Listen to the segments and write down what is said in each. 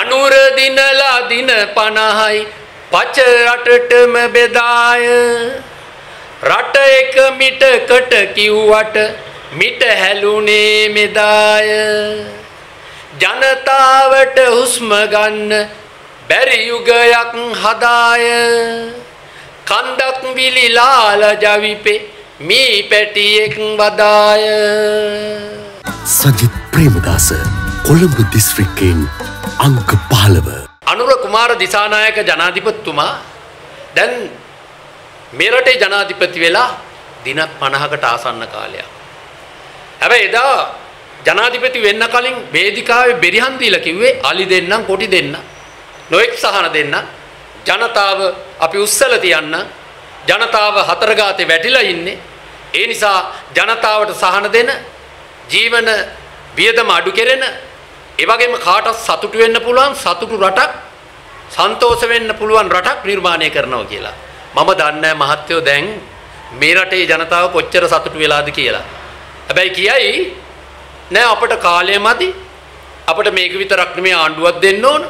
අනුර දිනලා දින 50යි පච රටටම බෙදාය. රට එක මිටකට කිව්වට මිට හැලුනේ මෙදාය. ජනතාවට හුස්ම ගන්න බැරි යුගයක් හදාය. කන්දක් විලිලාල ජවිපේ මී පැටියෙක් වදාය. සජිත් ප්‍රේමදාස කොළඹ දිස්ත්‍රික්කයෙන් අංක පහළව අනුර කුමාර දිසානායක ජනාධිපතිතුමා දැන් මෙරටේ ජනාධිපති වෙලා දින 50කට ආසන්න කාලයක්. හැබැයි එදා ජනාධිපති වෙන්න කලින් වේදිකාවේ බෙරිහන් දීලා කිව්වේ අලි දෙන්නම් කොටි දෙන්න. නොඑක් සහන දෙන්න. ජනතාව අපි උස්සල තියන්න. ජනතාව හතරගාතේ වැටිලා ඉන්නේ. ඒ නිසා ජනතාවට සහන දෙන ජීවන වියදම අඩු කෙරෙන ඒ වගේම කාටත් සතුටු වෙන්න පුළුවන් සතුටු රටක් සන්තෝෂ වෙන්න පුළුවන් රටක් නිර්මාණය කරනවා කියලා. මම දන්නේ මහත්තයෝ දැන් මේ රටේ ජනතාව කොච්චර සතුටු වෙලාද කියලා. හැබැයි කියයි නෑ අපට කාලය මදි. අපට මේක විතරක් නෙමෙයි ආණ්ඩුවක් දෙන්න ඕන.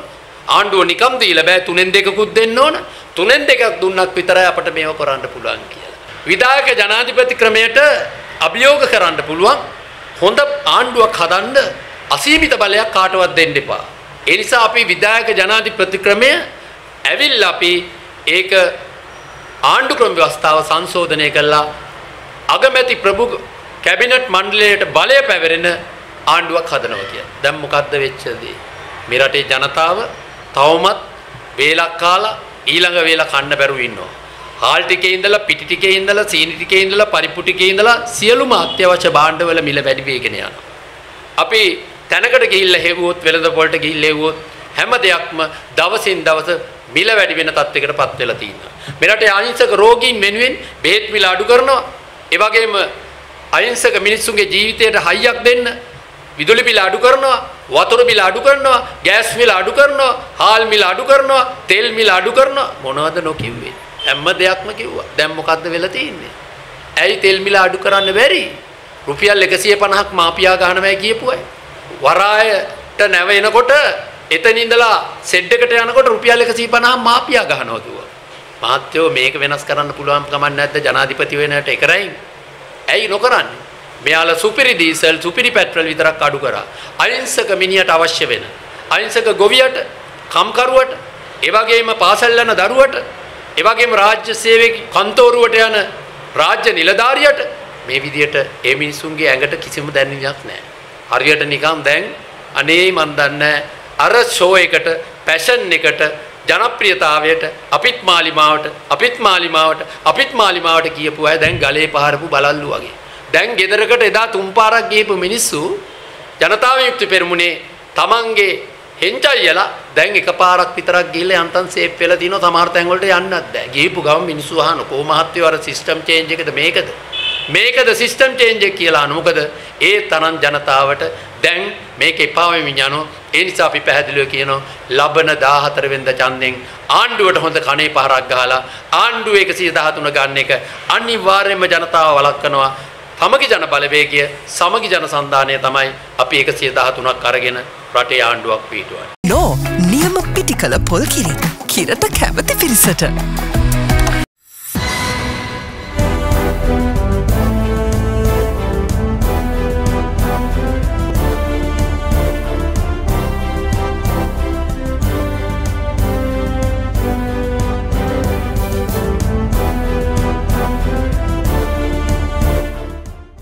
ආණ්ඩුව නිකම් දීලා බෑ තුනෙන් දෙකකුත් දෙන්න ඕන. තුනෙන් දෙකක් දුන්නත් විතරයි අපට මේව කරන්න පුළුවන් කියලා. විධායක ජනාධිපති ක්‍රමයට අභියෝග කරන්න පුළුවන්. හොඳ ආණ්ඩුවක් හදන්න අසීමිත බලයක් කාටවත් දෙන්න එපා. ඒ නිසා අපි විධායක ජනාධිපති ක්‍රමය ඇවිල්ලා අපි ඒක ආණ්ඩු ක්‍රම ව්‍යවස්ථාව සංශෝධනය කළා අගමැති ප්‍රභු කැබිනට් මණ්ඩලයට බලය පැවරෙන ආණ්ඩුවක් හදනවා කිය. දැන් මොකද්ද වෙච්ච දේ? මේ රටේ ජනතාව තවමත් වේලක් කාලා ඊළඟ වේල කන්න බැරුව ඉන්නවා. හාල් ටිකේ ඉඳලා පිටි ටිකේ ඉඳලා සීනි ටිකේ ඉඳලා පරිප්පු ටිකේ ඉඳලා සියලුම අත්‍යවශ්‍ය භාණ්ඩවල මිල වැඩි වෙගෙන යනවා. අපි තැනකට ගිහිල්ලා හෙව්වොත් වෙළඳ පොළට ගිහිල්ලා හෙව්වොත් හැම දෙයක්ම දවසින් දවස මිල වැඩි වෙන තත්යකටපත් වෙලා තියෙනවා. මෙරටේ අහිංසක රෝගීන් වෙනුවෙන් බෙහෙත් මිල අඩු කරනවා. ඒ වගේම අහිංසක මිනිස්සුන්ගේ ජීවිතයට හයියක් දෙන්න විදුලි බිල අඩු කරනවා, වතුර බිල අඩු කරනවා, ගෑස් මිල අඩු කරනවා, හාල් මිල අඩු කරනවා, තෙල් මිල අඩු කරනවා මොනවද නොකිව්වේ? හැම දෙයක්ම කිව්වා. දැන් මොකද්ද වෙලා තියෙන්නේ? ඇයි තෙල් මිල අඩු කරන්න බැරි? රුපියල් 150ක් මාපියා ගන්නවයි කියපු අය. වරායට නැව එනකොට එතන ඉඳලා සෙඩ් එකට යනකොට රුපියල් 150ක් මාපියා ගහනවා කිව්වා. මහත්තයෝ මේක වෙනස් කරන්න පුළුවන් කමක් නැද්ද ජනාධිපති වෙනට එකරයි? ඇයි නොකරන්නේ? මෙයාලා සුපිරි ඩීසල් සුපිරි පෙට්‍රල් විතරක් අඩු කරා. අහිංසක මිනිහට අවශ්‍ය වෙන අහිංසක ගොවියට, කම්කරුවට, ඒ වගේම පාසල් යන දරුවට, ඒ වගේම රාජ්‍ය සේවක කන්තෝරුවට යන රාජ්‍ය නිලධාරියට මේ විදියට ඒ මිනිසුන්ගේ ඇඟට කිසිම දැනෙන්නක් නැහැ. හරියට නිකන් දැන් අනේ මන් දන්නේ අර ෂෝ එකට පැෂන් එකට ජනප්‍රියතාවයට අපිත් මාලිමාවට අපිත් මාලිමාවට අපිත් මාලිමාවට කියපු අය දැන් ගලේ පහරපු බලල්ලු වගේ. දැන් ගෙදරකට එදා තුන් පාරක් ගිහපු මිනිස්සු ජනතා විමුක්ති පෙරමුණේ තමන්ගේ හෙන්චයියලා දැන් එකපාරක් විතරක් ගිහිල්ලා යන්තම් සේෆ් වෙලා දිනනවා සමහර තැන් වලට යන්නත් බෑ. ගිහපු ගමන් මිනිස්සු අහන කො මහත්වෝ අර සිස්ටම් චේන්ජ් එකද මේකද? මේකද සිස්ටම් චේන්ජ් එක කියලා අහන. මොකද ඒ තරම් ජනතාවට දැන් මේක එපා වෙමින් යනවා. ඒ නිසා අපි පැහැදිලිව කියනවා ලබන 14 වෙනිදා ඡන්දෙන් ආණ්ඩුවට හොඳ කණේ පහරක් ගහලා ආණ්ඩුව 113 ගන්න එක අනිවාර්යයෙන්ම ජනතාව වළක්වනවා. සමගි ජන බලවේගය සමගි ජන සන්ධානය තමයි අපි 113ක් අරගෙන රටේ ආණ්ඩුවක් පිහිටුවන්නේ. නෝ නියම පිටි කළ පොල් කිරි කිරට කැමති පිරිසට.